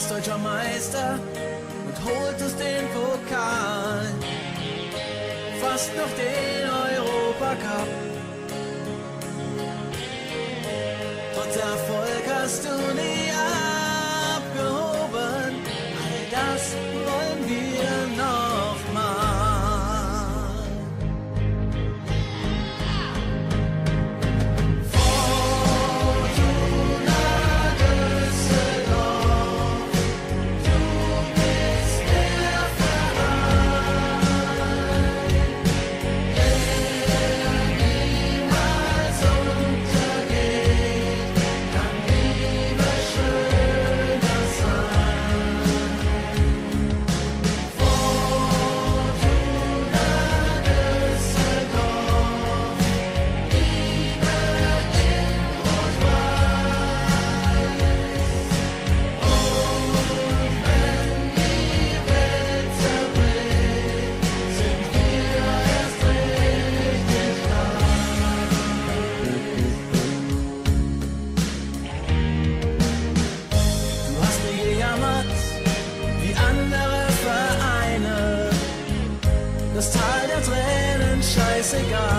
warst deutscher Meister und holtest den Pokal. Fast noch den Europacup. Trotz Erfolg hast du nicht God.